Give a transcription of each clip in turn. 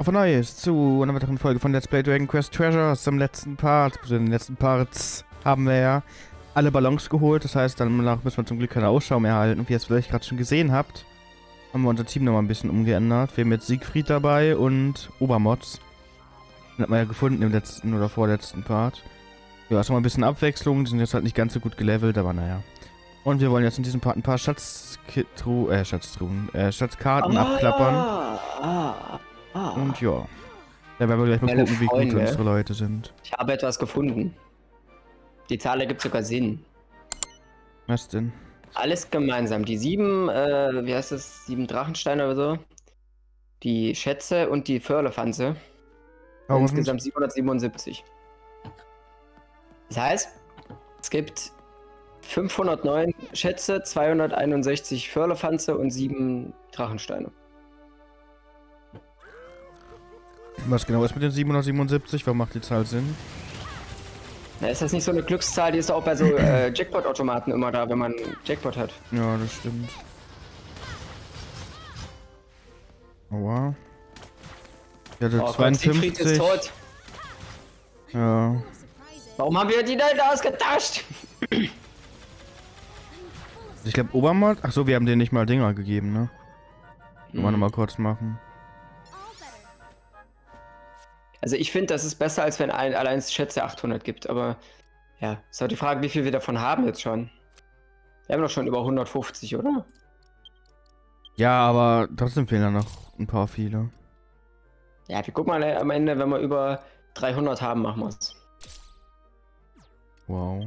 Auf ein neues zu einer weiteren Folge von Let's Play Dragon Quest Treasures. Im letzten Part, also in den letzten Parts, haben wir ja alle Ballons geholt. Das heißt, danach müssen wir zum Glück keine Ausschau mehr halten. Und wie ihr es vielleicht gerade schon gesehen habt, haben wir unser Team nochmal ein bisschen umgeändert. Wir haben jetzt Siegfried dabei und Obermods. Den hat man ja gefunden im letzten oder vorletzten Part. Ja, ist noch mal ein bisschen Abwechslung. Die sind jetzt halt nicht ganz so gut gelevelt, aber naja. Und wir wollen jetzt in diesem Part ein paar Schatztruhen, äh, Schatztruhen, äh, Schatzkarten Ah, abklappern. Ah, ah. Und ja. Da werden wir gleich mal Meine gucken, wie gut Freunde. unsere Leute sind. Ich habe etwas gefunden. Die Zahl ergibt sogar Sinn. Was denn? Alles gemeinsam. Die sieben, äh, wie heißt das? Sieben Drachensteine oder so. Die Schätze und die Förlefanze. Tausend? Insgesamt 777. Das heißt, es gibt 509 Schätze, 261 Förlefanze und sieben Drachensteine. Was genau ist mit den 777? Warum macht die Zahl Sinn? Na, ist das nicht so eine Glückszahl? Die ist doch auch bei so äh, Jackpot-Automaten immer da, wenn man Jackpot hat. Ja, das stimmt. Aua. Ich hatte Oh Gott, Siegfried 52. ist tot. Ja. Warum haben wir die denn ausgetauscht? Ich glaube, Obermod. Ach so, wir haben denen nicht mal Dinger gegeben, ne? Können Mhm. wir nochmal kurz machen. Also ich finde, das ist besser, als wenn ein, allein Schätze 800 gibt. Aber ja, ist halt die Frage, wie viel wir davon haben jetzt schon. Wir haben doch schon über 150, oder? Ja, aber trotzdem fehlen da noch ein paar viele. Ja, wir gucken mal äh, am Ende, wenn wir über 300 haben, machen wir es. Wow.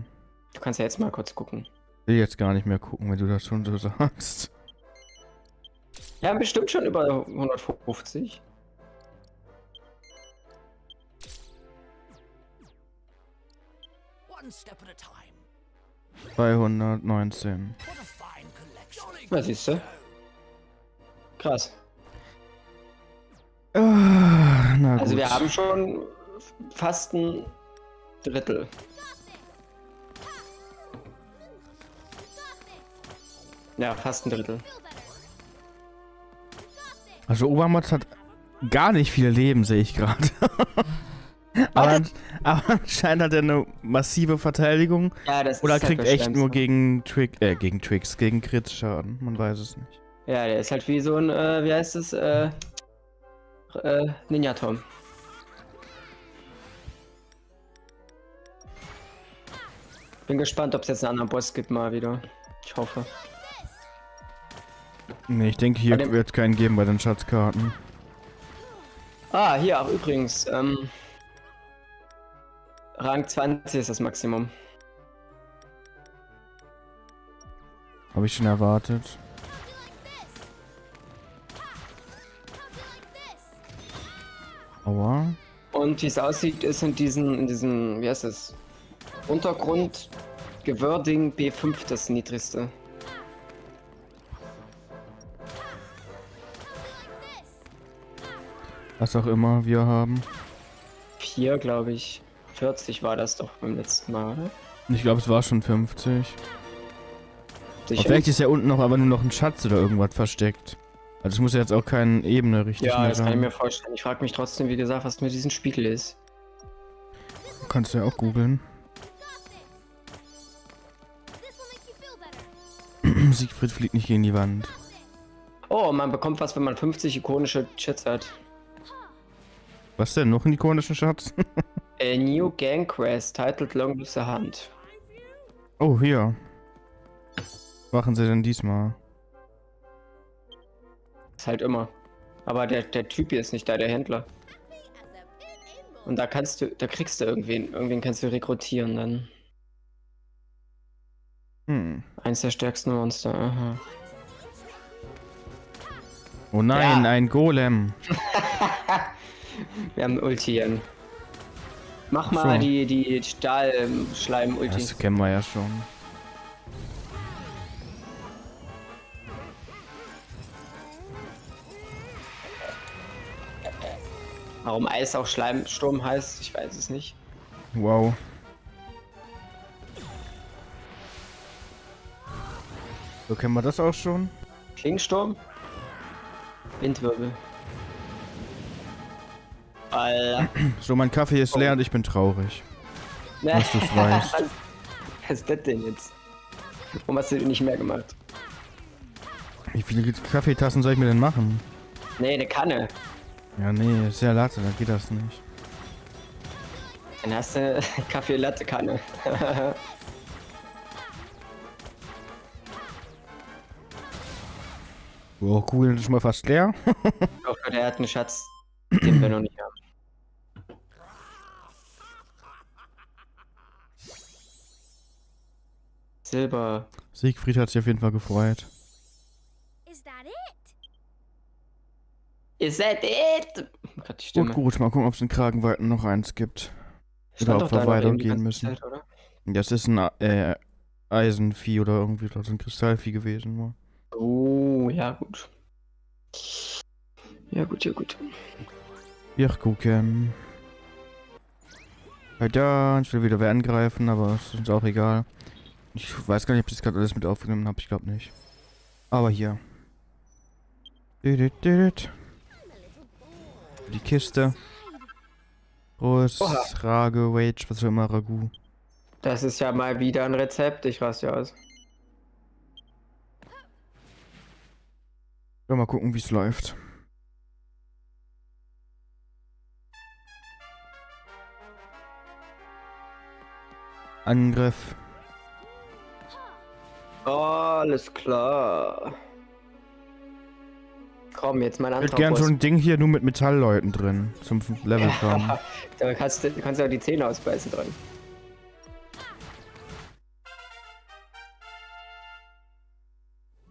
Du kannst ja jetzt mal kurz gucken. Will jetzt gar nicht mehr gucken, wenn du das schon so sagst. Wir haben bestimmt schon über 150. 219. What a fine collection. Na, siehst du. Krass. Na Also gut. wir haben schon fast ein Drittel. Ja, fast ein Drittel. Also Obermod hat gar nicht viele Leben, sehe ich gerade. aber, aber anscheinend hat er eine massive Verteidigung. Ja, das Oder ist halt kriegt das echt Schlimmste. nur gegen Trick, äh, gegen Tricks, gegen Crit Schaden. Man weiß es nicht. Ja, der ist halt wie so ein, äh, wie heißt es, äh, äh, Ninja Tom. Bin gespannt, ob es jetzt einen anderen Boss gibt mal wieder. Ich hoffe. Nee, ich denke, hier wird es keinen geben bei den Schatzkarten. Ah, hier auch übrigens, ähm, Rang 20 ist das Maximum. Habe ich schon erwartet. Aua. Und wie es aussieht, ist in diesem, in diesem, wie heißt das, Untergrund Gewörding B5 das niedrigste. Was auch immer wir haben. 4, glaube ich. 40 war das doch beim letzten Mal, oder? Ich glaube, es war schon 50. Aber Sicher? vielleicht ist ja unten noch aber nur noch ein Schatz oder irgendwas versteckt. Also es muss ja jetzt auch keine Ebene richtig Ja, das kann ich mir vorstellen. Ich frage mich trotzdem, wie gesagt, was mit diesem Spiegel ist. Kannst du ja auch googeln. Siegfried fliegt nicht gegen die Wand. Oh, man bekommt was, wenn man 50 ikonische Chats hat. Was denn? Noch einen ikonischen Schatz? A new gang quest titled Long the Hunt. oh, hier. Machen sie denn diesmal? Ist halt immer. Aber der, der Typ hier ist nicht da, der Händler. Und da kannst du, da kriegst du irgendwen, irgendwen kannst du rekrutieren dann. Hm. Eins der stärksten Monster, aha. Oh nein, Ja. ein Golem. Wir haben Ulti Jan. Mach Ach mal so. die, die Stahlschleim-Ulti. Das kennen wir ja schon. Warum Eis auch Schleimsturm heißt, ich weiß es nicht. Wow. So kennen wir das auch schon. Klingensturm? Windwirbel. Alter. So, mein Kaffee ist leer und ich bin traurig. Dass du's weißt. Was, was ist das denn jetzt? Warum hast du nicht mehr gemacht? Wie viele Kaffeetassen soll ich mir denn machen? Nee, eine Kanne. Ja, nee, ist ja Latte, da geht das nicht. Dann hast du Kaffee-Latte-Kanne. Oh, Kugeln ist schon mal fast leer. Hoffe, der hat einen Schatz, den wir noch nicht haben. Silber. Siegfried hat sich auf jeden Fall gefreut. Is that it? Is that it? Die Gut, gut, mal gucken, ob es in Kragenweiten noch eins gibt. Stand ob wir da noch weiter eben die gehen ganze müssen. Zeit, oder? Das ist ein äh, Eisenvieh oder irgendwie so ein Kristallvieh gewesen. Oh, ja gut. Ja gut, ja gut. Wir gucken. Ja, da, ich will wieder wer angreifen, aber es ist uns auch egal. Ich weiß gar nicht, ob ich das gerade alles mit aufgenommen habe. Ich glaube nicht. Aber hier. Die Kiste. Groß. Rage, Wage, was auch immer, Ragu. Das ist ja mal wieder ein Rezept. Ich raste aus. Ja, mal gucken, wie es läuft. Angriff. Alles klar. Komm, jetzt mein Ich hätte gern so ein Ding hier nur mit Metallleuten drin. Zum Level kommen. da kannst du kannst auch die Zähne ausbeißen dran.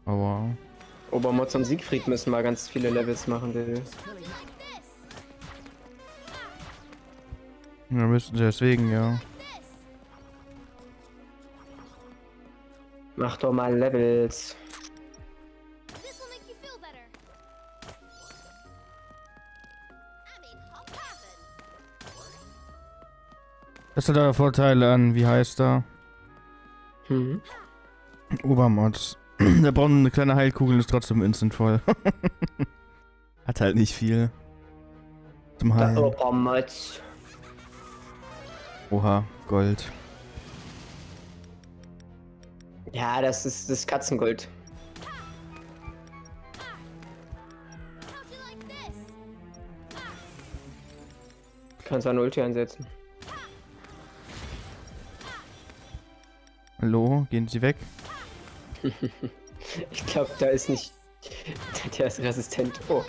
Aber. Obermotz und Siegfried müssen mal ganz viele Levels machen. Die... Ja, müssten sie deswegen, ja. Mach doch mal Levels. Das hat aber Vorteile an, wie heißt er? Mhm. Obermods. Der braucht eine kleine Heilkugel ist trotzdem instant voll. hat halt nicht viel. Zum Heilen. Obermotz. Oha, Gold. Ja, das ist das Katzengold. This? Du kannst eine Ulti einsetzen. Hallo, gehen Sie weg? Ich glaube, da ist nicht. Der ist resistent. Oh.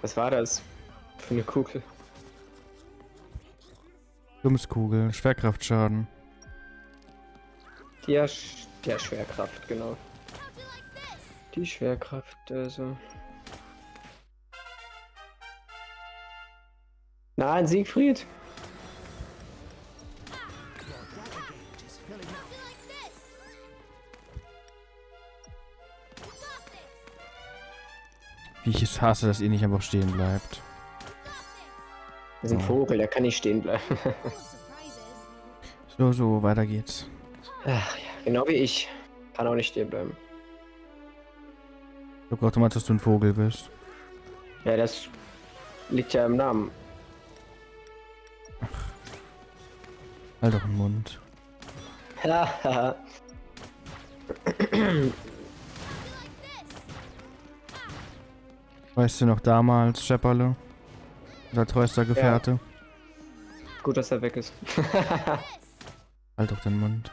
Was war das? Für eine Kugel. Dummskugel, Schwerkraftschaden. Die, Sch der Schwerkraft, genau. Die Schwerkraft, also. Nein, Siegfried. Wie ich es hasse, dass ihr nicht einfach stehen bleibt. Das ist ein. Vogel, der kann nicht stehen bleiben. So, so, weiter geht's. Ach ja, genau wie ich. Kann auch nicht stehen bleiben. Ich hab gerade gemeint, dass du ein Vogel bist. Ja, das liegt ja im Namen. Halt doch den Mund. Weißt du noch damals, Schepperle? Unser treuester Gefährte? Gut, dass er weg ist. Halt doch den Mund.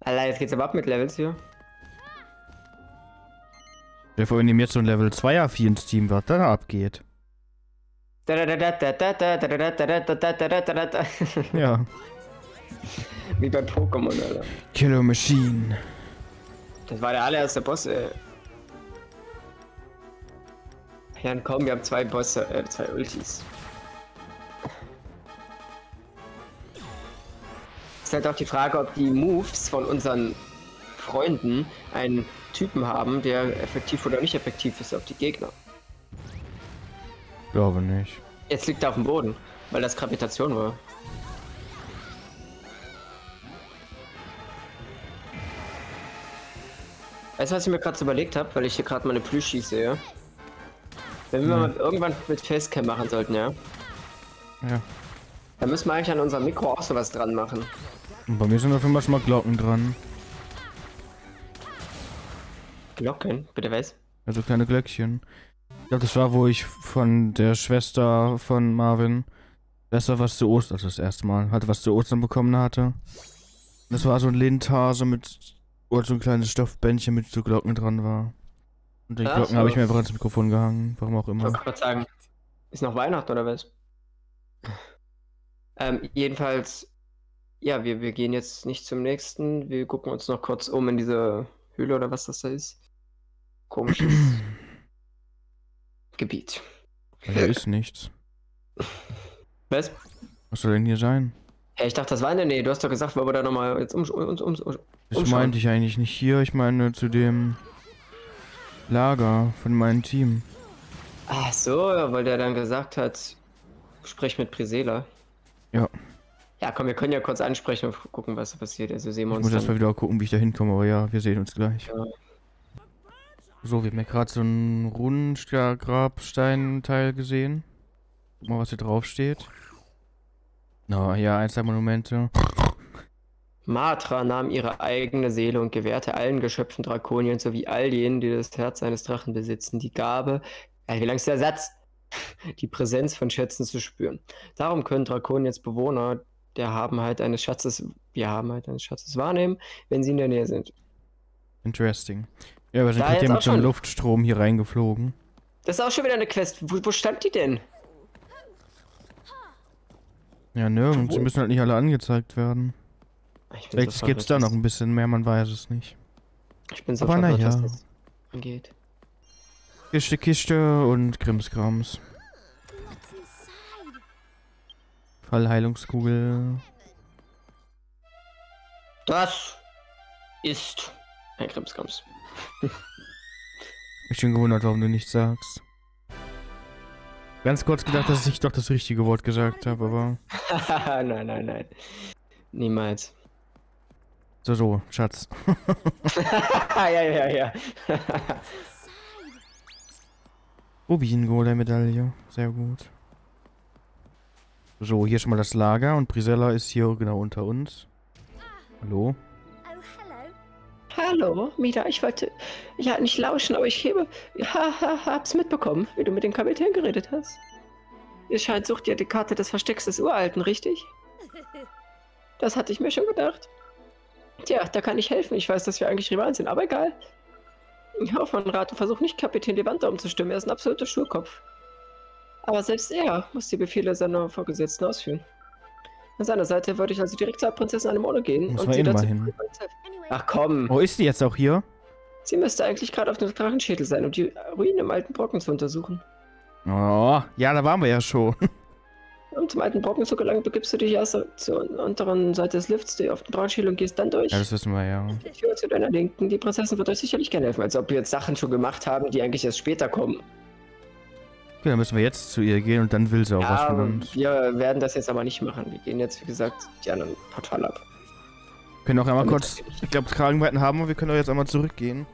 Alter, jetzt geht's aber ab mit Levels hier. Der vor allem jetzt so ein Level 2er Vieh ins Team was da abgeht. Ja. Wie bei Pokémon, Alter. Killer Machine. Das war der allererste Boss, ey. Ja, komm, wir haben zwei Bosse, äh, zwei Ultis. Ist halt auch die Frage, ob die Moves von unseren Freunden einen Typen haben, der effektiv oder nicht effektiv ist auf die Gegner. Glaube nicht. Jetzt liegt er auf dem Boden, weil das Gravitation war. Weißt du, was ich mir gerade so überlegt habe, weil ich hier gerade meine Plüschis sehe? Wenn wir Ja. mal irgendwann mit Facecam machen sollten, ja? Ja. Dann müssen wir eigentlich an unserem Mikro auch sowas dran machen. Und bei mir sind auf jeden Fall schon mal Glocken dran. Glocken, bitte was? Also kleine Glöckchen. Ich glaube, das war, wo ich von der Schwester von Marvin besser was zu Ostern, also das erste Mal, hatte was zu Ostern bekommen hatte. Das war so ein Lindhase mit, wo so ein kleines Stoffbändchen mit so Glocken dran war. Und die Ach Glocken so. habe ich mir einfach ans Mikrofon gehangen, warum auch Ich immer. wollte gerade sagen, ist noch Weihnachten oder was? Ähm, jedenfalls, ja, wir, wir gehen jetzt nicht zum nächsten. Wir gucken uns noch kurz um in diese Höhle oder was das da ist. Komisches Gebiet. Da ist nichts. Was? Was soll denn hier sein? Hey, ich dachte, das war in der Nähe. Du hast doch gesagt, wollen wir da nochmal jetzt um, uns um, um, Das meinte ich eigentlich nicht hier, ich meine zu dem Lager von meinem Team. Ach so, weil der dann gesagt hat, sprich mit Prisela. Ja. Ja, komm, wir können ja kurz ansprechen und gucken, was passiert. Also sehen wir Ich uns muss erst mal dann. wieder gucken, wie ich da hinkomme, aber ja, wir sehen uns gleich. Ja. So, wir haben ja gerade so einen Runengrabstein-Teil gesehen. Guck mal, was hier drauf steht. Na ja, eins der Monumente. Matra nahm ihre eigene Seele und gewährte allen Geschöpfen Drakonien sowie all jenen, die das Herz eines Drachen besitzen, die Gabe, äh, wie lang ist der Satz? Die Präsenz von Schätzen zu spüren. Darum können Drakoniens Bewohner der Habenheit eines Schatzes, wir Habenheit eines Schatzes wahrnehmen, wenn sie in der Nähe sind. Interesting. Ja, wir sind Da gerade hier jetzt mit so einem. Luftstrom hier reingeflogen. Das ist auch schon wieder eine Quest. Wo, wo stand die denn? Ja, nirgends. Die Wo? müssen halt nicht alle angezeigt werden. Vielleicht so gibt's da verwirrt, noch ein bisschen mehr, man weiß es nicht. Ich bin so Aber verwirrt, na was ja. das angeht. Kiste, Kiste und Krimskrams. Fallheilungskugel. Das ist ein Krimskrams. Ich bin gewundert, warum du nichts sagst. Ganz kurz gedacht, dass ich doch das richtige Wort gesagt habe, aber. nein, nein, nein. Niemals. So, so, Schatz. ja, ja, ja. Rubin-Golem-Medaille. Sehr gut. So, hier schon mal das Lager und Prisella ist hier genau unter uns. Hallo? Oh. Hallo, Mida, ich wollte ja nicht lauschen, aber ich hebe. Ha, ha, hab's mitbekommen, wie du mit dem Kapitän geredet hast. Ihr scheint sucht ja die Karte des Verstecks des Uralten, richtig? Das hatte ich mir schon gedacht. Tja, da kann ich helfen. Ich weiß, dass wir eigentlich Rivalen sind, aber egal. Ich hoffe, man rate, versuch nicht Kapitän Levante umzustimmen. Er ist ein absoluter Schurkopf. Aber selbst er muss die Befehle seiner Vorgesetzten ausführen. An seiner Seite würde ich also direkt zur Prinzessin Anemone gehen Muss und man sie eh dazu... mal hin. Ach komm. Oh, ist die jetzt auch hier? Sie müsste eigentlich gerade auf dem Drachenschädel sein, um die Ruinen im alten Brocken zu untersuchen. Oh, ja, da waren wir ja schon. Um zum alten Brocken zu gelangen, begibst du dich erst zur unteren Seite des Lifts die auf den Drachenschädel und gehst dann durch. Ja, das wissen wir ja. ich führe zu deiner Linken. Die Prinzessin wird euch sicherlich gerne helfen, als ob wir jetzt Sachen schon gemacht haben, die eigentlich erst später kommen. Okay, dann müssen wir jetzt zu ihr gehen und dann will sie auch was Ja, von uns. wir werden das jetzt aber nicht machen. Wir gehen jetzt, wie gesagt, die anderen Portal ab. Wir können auch einmal Damit kurz, ich glaube, Kragenweiten haben wir, wir können auch jetzt einmal zurückgehen.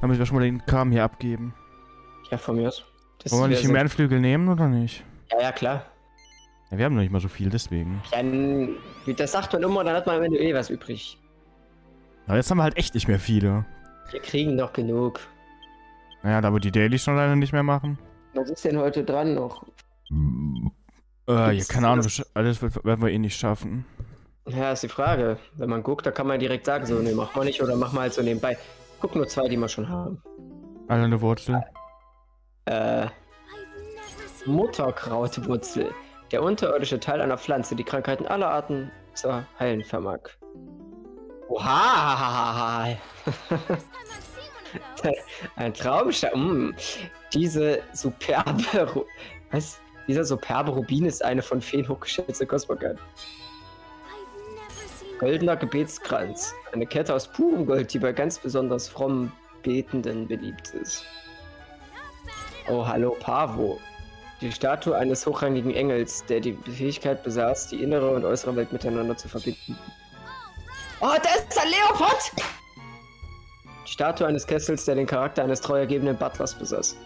Damit wir schon mal den Kram hier abgeben. Ja, von mir aus. Das Wollen wir nicht wär den Mernflügel nehmen oder nicht? Ja, ja, klar. Ja, wir haben noch nicht mal so viel, deswegen. Dann, das sagt man immer, dann hat man am Ende eh was übrig. Aber jetzt haben wir halt echt nicht mehr viele. Wir kriegen noch genug. Naja, da wir die Daily schon leider nicht mehr machen. Was ist denn heute dran noch? Äh, ja, keine Ahnung, alles wird, werden wir eh nicht schaffen. Ja, ist die Frage. Wenn man guckt, da kann man direkt sagen, so, ne, mach mal nicht oder mach mal halt so nebenbei. Guck nur zwei, die wir schon haben. Alle eine Wurzel. Äh, Mutterkrautwurzel. Der unterirdische Teil einer Pflanze, die Krankheiten aller Arten zu heilen vermag. Oha! Ein Traumstein. Mm. Diese superbe. Ru Was? Dieser superbe Rubin ist eine von Feen hochgeschätzte Kostbarkeit. Goldener Gebetskranz. Eine Kette aus purem Gold, die bei ganz besonders frommen Betenden beliebt ist. Oh, hallo, Pavo. Die Statue eines hochrangigen Engels, der die Fähigkeit besaß, die innere und äußere Welt miteinander zu verbinden. Oh, da ist ein Leopard! Statue eines Kessels, der den Charakter eines treuergebenden Butlers besaß.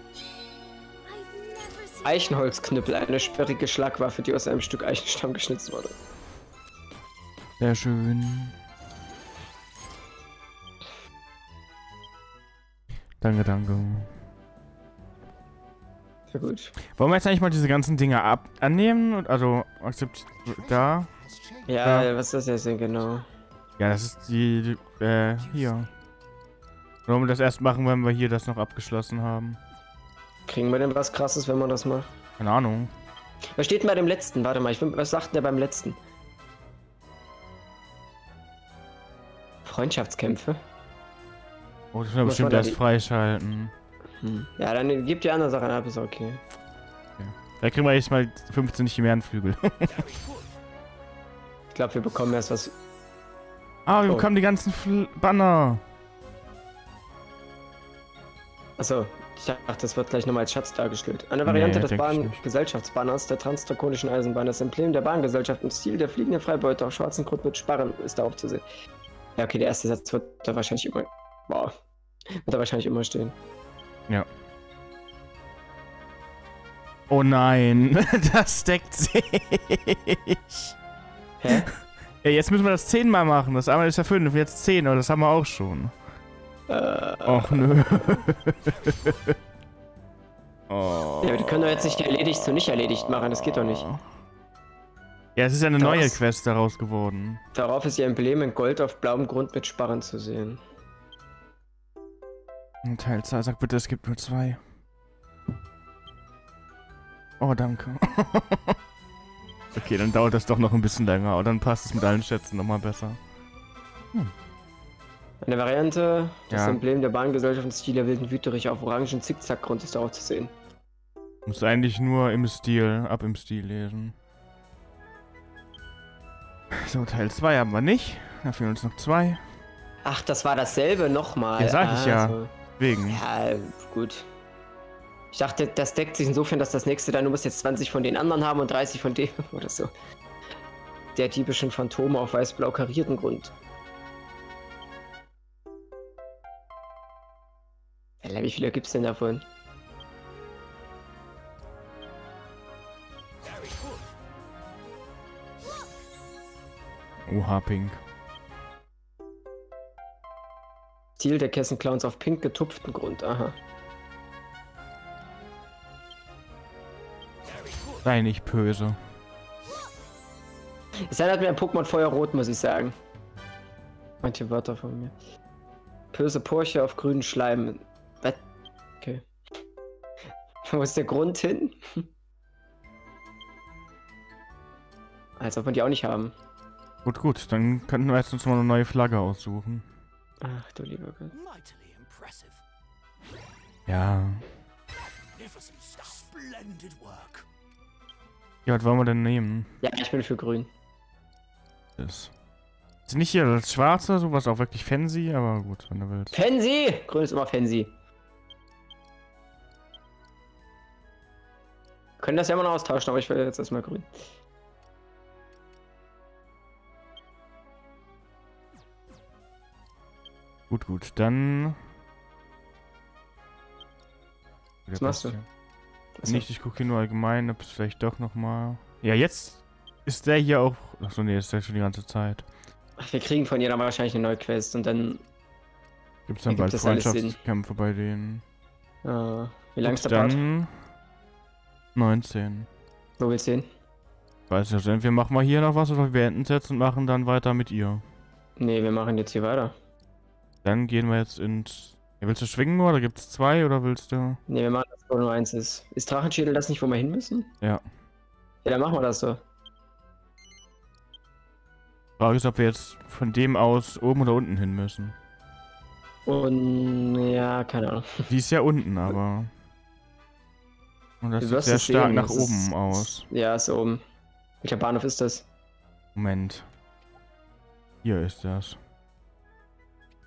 Eichenholzknüppel, eine sperrige Schlagwaffe, die aus einem Stück Eichenstamm geschnitzt wurde. Sehr schön. Danke, danke. Sehr gut. Wollen wir jetzt eigentlich mal diese ganzen Dinge ab annehmen? Und Also, akzept da. Ja, Ja. was ist das jetzt denn genau? Ja, das ist die, die äh, hier. Wollen wir das erst machen, wenn wir hier das noch abgeschlossen haben? Kriegen wir denn was krasses, wenn man das macht? Keine Ahnung. Was steht denn bei dem letzten? Warte mal, ich bin, was sagt denn der beim letzten? Freundschaftskämpfe? Oh, das müssen wir bestimmt erst die- freischalten. Hm. Ja, dann gibt die andere Sache ab, ist okay. Da kriegen wir jetzt mal 15 Chimärenflügel. Ich glaube, wir bekommen erst was. ah, wir Oh. bekommen die ganzen Fl Banner. Achso, ich dachte, das wird gleich nochmal als Schatz dargestellt. Eine Variante Nee, des. Bahngesellschaftsbanners der transdrakonischen Eisenbahn. Das Emblem der Bahngesellschaft im Stil der fliegenden Freibeuter auf schwarzen Grund mit Sparren ist darauf zu sehen. Ja, okay, der erste Satz wird da wahrscheinlich immer. Boah. Wird da wahrscheinlich immer stehen. Oh nein, das deckt sich. Hä? Ja, jetzt müssen wir das 10 mal machen. Das einmal ist ja 5, jetzt 10, aber das haben wir auch schon. Och nö. oh. Ja, aber die können doch jetzt nicht erledigt zu nicht erledigt machen, das geht doch nicht. Ja, es ist ja eine Das- neue Quest daraus geworden. Darauf ist ihr Emblem in Gold auf blauem Grund mit Sparren zu sehen. Teil 2, sag bitte, es gibt nur zwei. Oh, danke. okay, dann dauert das doch noch ein bisschen länger, aber dann passt es mit allen Schätzen nochmal besser. Eine Variante, das Ja. Emblem der Bahngesellschaft im Stil der wilden Wüterich auf orangen Zickzackgrund ist darauf zu sehen. Muss eigentlich nur im Stil, ab im Stil lesen. So, Teil 2 haben wir nicht. Da fehlen uns noch zwei. Ach, das war dasselbe nochmal. Ja, sag ich ja. so. Wegen. Ja, gut. Ich dachte, das deckt sich insofern, dass das nächste dann, du musst jetzt 20 von den anderen haben und 30 von dem oder so. Der typischen Phantome auf weiß-blau karierten Grund. Alter, wie viele gibt's denn davon? Oha, Pink. Stil der Kessenclowns auf pink getupften Grund, aha. Sei nicht böse. Es erinnert mir an Pokémon Feuerrot, muss ich sagen. Manche Wörter von mir. Böse Porsche auf grünen Schleim. Wo ist der Grund hin? Als ob wir die auch nicht haben. Gut, gut, dann könnten wir jetzt uns mal eine neue Flagge aussuchen. Ach du lieber Gott. Ja. Ja, was wollen wir denn nehmen? Ja, ich bin für grün. Das. Ist nicht hier das Schwarze, sowas auch wirklich fancy, aber gut, wenn du willst. Fancy! Grün ist immer fancy. Können das ja immer noch austauschen, aber ich will jetzt erstmal grün. Gut, gut, dann. Was machst du? Achso. Nicht, ich gucke hier nur allgemein, ob es vielleicht doch nochmal. Ja, jetzt ist der hier auch. Achso, nee, ist der schon die ganze Zeit. Ach, wir kriegen von ihr dann wahrscheinlich eine neue Quest und dann. Gibt's dann Ergibt bald? Freundschaftskämpfe bei denen? Äh, wie lang ist der Part? Dann 19. Wo willst du hin? Weiß ich also entweder machen wir hier noch was oder wir beenden es jetzt und machen dann weiter mit ihr. Nee, wir machen jetzt hier weiter. Dann gehen wir jetzt ins. Ja, willst du schwingen nur oder gibt's zwei oder willst du. Nee, wir machen das, wo nur eins ist. Ist Drachenschädel das nicht, wo wir hin müssen? Ja. Ja, dann machen wir das so. Frage ist, ob wir jetzt von dem aus oben oder unten hin müssen. Und ja, keine Ahnung. Die ist ja unten, aber. Und das Du sieht sehr stark sehen, nach das ist- oben aus. Ja, ist oben. Welcher Bahnhof ist das? Moment. Hier ist das.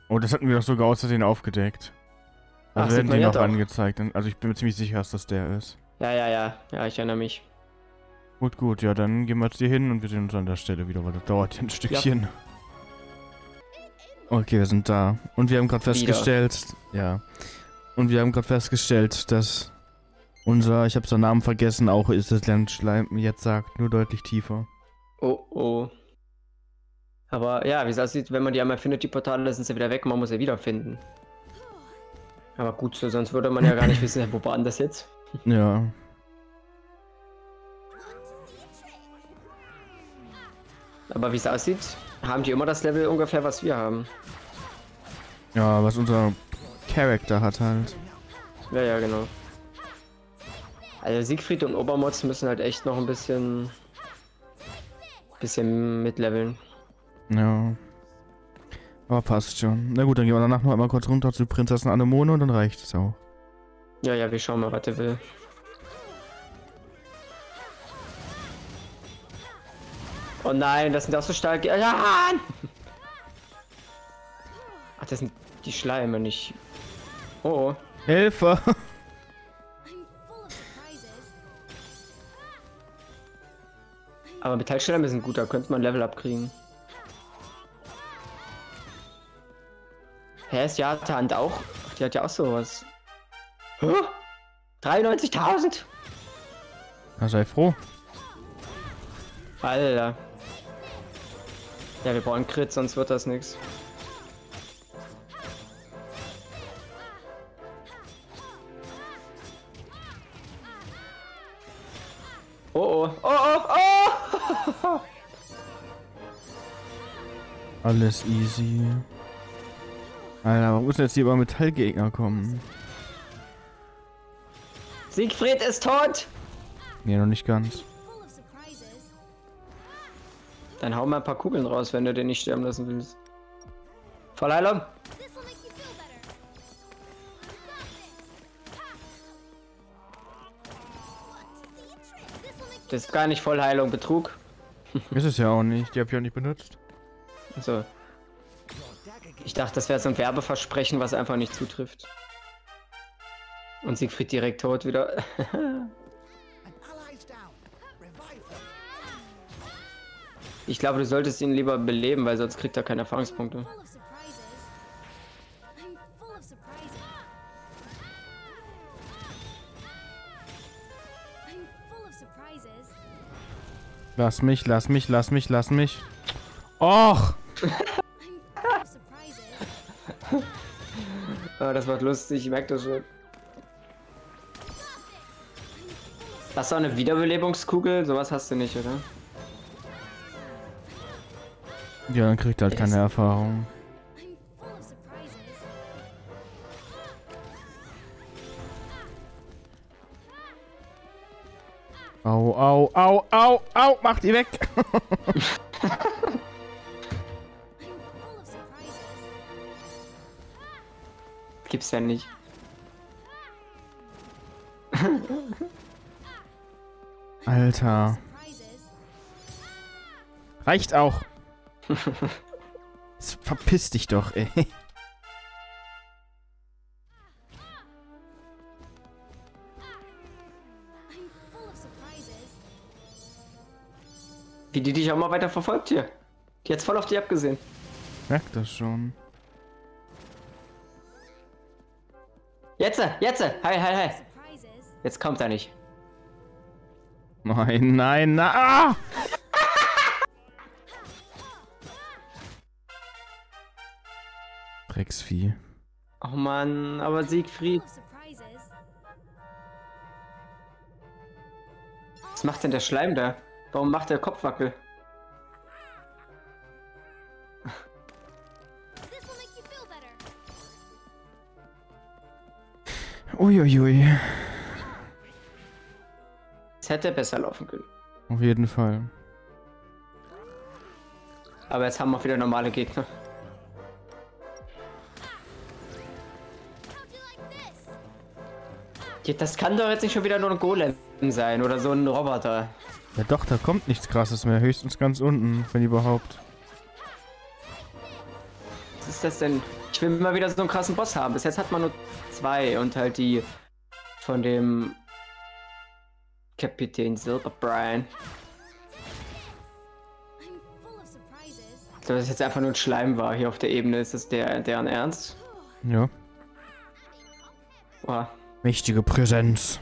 Oh, das hatten wir doch sogar aus Versehen aufgedeckt. Da Ach, werden die ja noch angezeigt. Also ich bin mir ziemlich sicher, dass das der ist. Ja, ja, ja. Ja, ich erinnere mich. Gut, gut, ja, dann gehen wir jetzt hier hin und wir sehen uns an der Stelle wieder, weil das dauert ja ein Stückchen. Okay, wir sind da. Und wir haben gerade Wieder. festgestellt, ja. Und wir haben gerade festgestellt, dass Unser, ich habe seinen Namen vergessen, auch ist das Landschleim jetzt sagt, nur deutlich tiefer. Oh, oh. Aber ja, wie es aussieht, wenn man die einmal findet, die Portale, sind sie wieder weg. Man muss sie wiederfinden. Aber gut so, sonst würde man ja gar nicht wissen, wo waren das jetzt. Ja. Aber wie es aussieht, haben die immer das Level ungefähr, was wir haben. Ja, was unser Charakter hat halt. Ja, ja, genau. Also Siegfried und Obermods müssen halt echt noch ein bisschen bisschen mitleveln. Ja. Aber passt schon. Na gut, dann gehen wir danach noch einmal kurz runter zu Prinzessin Anemone und dann reicht es auch. Ja, ja, wir schauen mal, was der will. Oh nein, das sind auch so starke. Ja! Ach, das sind die Schleime, nicht. Oh, oh. Hilfe! Aber Metallschleime sind gut, da könnte man Level abkriegen. Hä, ist Jata Hand auch? Ach, die hat ja auch sowas. Hä? 93.000? Na, sei froh. Alter. Ja, wir brauchen Crit, sonst wird das nichts. Oh oh, oh oh, oh! Alles easy. Alter, warum müssen jetzt hier über Metallgegner kommen? Siegfried ist tot! Nee, noch nicht ganz. Dann hau mal ein paar Kugeln raus, wenn du den nicht sterben lassen willst. Vollheilung! Das ist gar nicht Vollheilung, Betrug. Ist es ja auch nicht. Die hab ich auch nicht benutzt. Also. Ich dachte, das wäre so ein Werbeversprechen, was einfach nicht zutrifft. Und Siegfried direkt tot wieder. Ich glaube, du solltest ihn lieber beleben, weil sonst kriegt er keine Erfahrungspunkte. Lass mich, lass mich, lass mich, lass mich. Och! Ah, das wird lustig, ich merke das schon. Hast du auch eine Wiederbelebungskugel? Sowas hast du nicht, oder? Ja, dann kriegt er halt keine Erfahrung. Au, au, au, au, au! Mach die weg! Gibt's ja nicht. Alter. Reicht auch. Verpiss dich doch, ey. Die dich auch mal weiter verfolgt hier. Die hat's voll auf dich abgesehen. Merk das schon. Jetzt, jetzt, hi, hi, hi. Jetzt kommt er nicht. Nein, nein, na. Ah! Drecksvieh. Oh Mann, aber Siegfried. Was macht denn der Schleim da? Warum macht der Kopfwackel? Uiuiui. Es hätte besser laufen können. Auf jeden Fall. Aber jetzt haben wir wieder normale Gegner. Das kann doch jetzt nicht schon wieder nur ein Golem sein oder so ein Roboter. Ja doch, da kommt nichts krasses mehr. Höchstens ganz unten, wenn überhaupt. Was ist das denn? Ich will mal wieder so einen krassen Boss haben. Bis jetzt hat man nur zwei und halt die von dem Kapitän Silberbrian. Ich glaube, das jetzt einfach nur ein Schleim war hier auf der Ebene. Ist das der, deren Ernst? Ja. Boah. Mächtige Präsenz.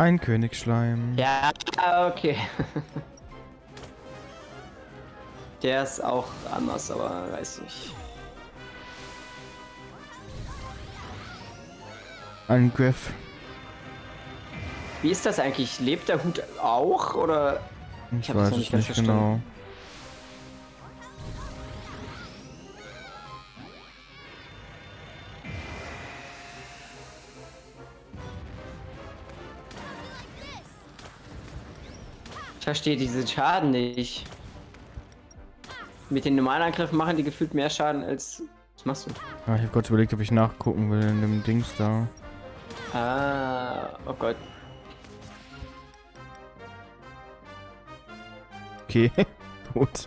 Ein Königsschleim. Ja, okay. Der ist auch anders, aber weiß nicht. Ein Griff. Wie ist das eigentlich? Lebt der Hut auch oder? Ich, das weiß es nicht ganz nicht genau. verstanden. Verstehe diesen Schaden nicht. Mit den normalen Angriffen machen die gefühlt mehr Schaden als. Was machst du? Ja, ich habe kurz überlegt, ob ich nachgucken will in dem Dings da. Ah, oh Gott. Okay, gut.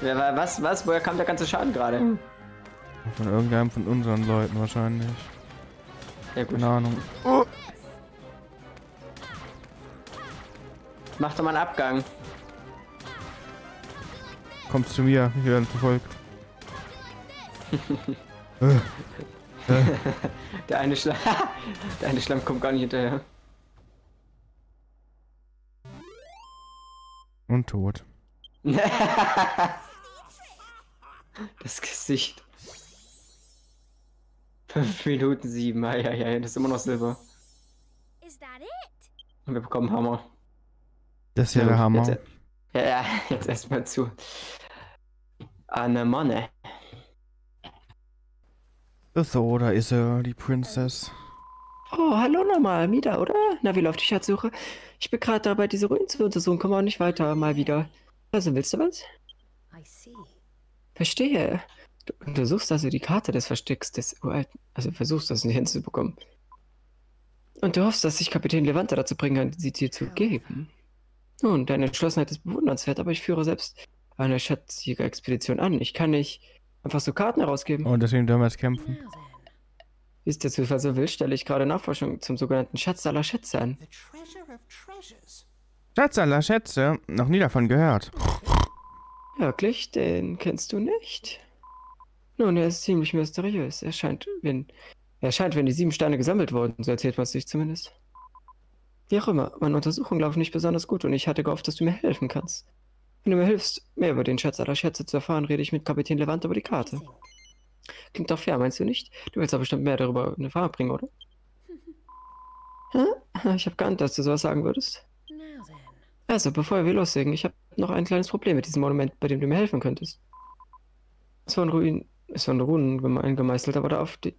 War was? Was? Woher kam der ganze Schaden gerade? Von irgendeinem von unseren Leuten wahrscheinlich. Ja gut. Keine Ahnung. Mach doch mal einen Abgang. Kommt zu mir, wir werden verfolgt. Der eine Schlamm. der eine Schlamm kommt gar nicht hinterher. Und tot. das Gesicht. 5 Minuten 7. Ja, ja, ja, das ist immer noch Silber. Und wir bekommen Hammer. Das ist ja der Hammer. Jetzt, ja, ja, jetzt erstmal zu. Anemone. So, da ist er, die Princess. Oh, hallo nochmal, Mida, oder? Na, wie läuft die Schatzsuche? Ich bin gerade dabei, diese Ruinen zu untersuchen. Komm auch nicht weiter, mal wieder. Also, willst du was? I see. Verstehe. Du untersuchst also die Karte des Verstecks des uralten. Also versuchst das nicht hinzubekommen. Und du hoffst, dass sich Kapitän Levante dazu bringen kann, sie dir zu geben. Nun, deine Entschlossenheit ist bewundernswert, aber ich führe selbst eine Schatzjäger-Expedition an. Ich kann nicht einfach so Karten herausgeben. Und deswegen dürfen wir jetzt kämpfen. Es der Zufall so will, stelle ich gerade Nachforschung zum sogenannten Schatz aller Schätze an. The treasure of treasures. Schatz aller Schätze, noch nie davon gehört. Wirklich? Den kennst du nicht? Nun, er ist ziemlich mysteriös. Er scheint, wenn, er scheint, wenn die sieben Steine gesammelt wurden, so erzählt man es sich zumindest. Wie auch immer, meine Untersuchungen laufen nicht besonders gut und ich hatte gehofft, dass du mir helfen kannst. Wenn du mir hilfst, mehr über den Schatz aller Schätze zu erfahren, rede ich mit Kapitän Levante über die Karte. Klingt doch fair, meinst du nicht? Du willst aber bestimmt mehr darüber in Erfahrung bringen, oder? Hä? Ich habe geahnt, dass du sowas sagen würdest. Also, bevor wir loslegen, ich habe noch ein kleines Problem mit diesem Monument, bei dem du mir helfen könntest. Es waren Ruinen, es waren Runen geme gemeißelt, aber da auf die,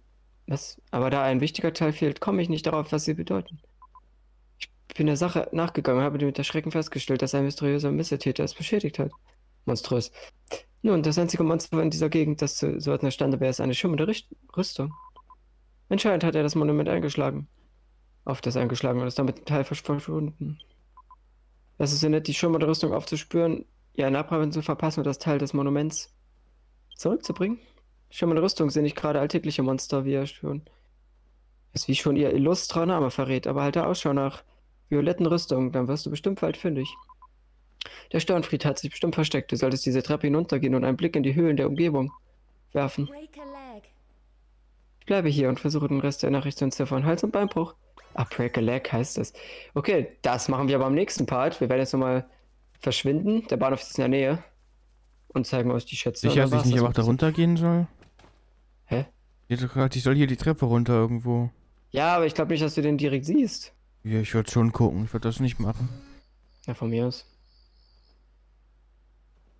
was, aber da ein wichtiger Teil fehlt, komme ich nicht darauf, was sie bedeuten. Bin der Sache nachgegangen, habe mit Erschrecken festgestellt, dass ein mysteriöser Missetäter es beschädigt hat. Monströs. Nun, das einzige Monster in dieser Gegend, das zu so etwas stande, wäre es eine schimmernde Rüstung. Anscheinend hat er das Monument eingeschlagen. Auf das eingeschlagen und ist damit ein Teil versch- verschwunden. Es ist so nett, die schimmernde Rüstung aufzuspüren, ihr einen Abhaben zu verpassen und das Teil des Monuments zurückzubringen. Schimmernde Rüstung sind nicht gerade alltägliche Monster, wie er schon. Ist wie schon ihr illustrer Name verrät, aber halte Ausschau nach violetten Rüstungen, dann wirst du bestimmt bald fündig. Der Störenfried hat sich bestimmt versteckt. Du solltest diese Treppe hinuntergehen und einen Blick in die Höhlen der Umgebung werfen. Ich bleibe hier und versuche den Rest der Nachricht zu entziffern. Hals- und Beinbruch. Ah, break a leg heißt das. Okay, das machen wir aber am nächsten Part. Wir werden jetzt nochmal verschwinden. Der Bahnhof ist in der Nähe. Und zeigen euch die Schätze. Sicher, dass ich nicht einfach da runtergehen soll? Hä? Ich soll hier die Treppe runter irgendwo. Ja, aber ich glaube nicht, dass du den direkt siehst. Ja, ich würde schon gucken. Ich würde das nicht machen. Ja, von mir aus.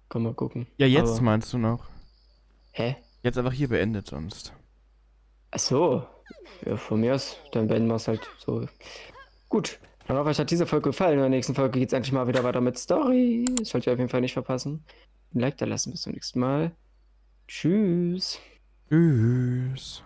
Komm mal gucken. Ja, jetzt Aber- meinst du noch? Hä? Jetzt einfach hier beendet sonst. Ach so. Ja, von mir aus. Dann beenden wir es halt so. Gut. Dann hoffe ich, euch hat diese Folge gefallen. In der nächsten Folge geht es endlich mal wieder weiter mit Story. Das sollt ihr auf jeden Fall nicht verpassen. Ein Like da lassen. Bis zum nächsten Mal. Tschüss. Tschüss.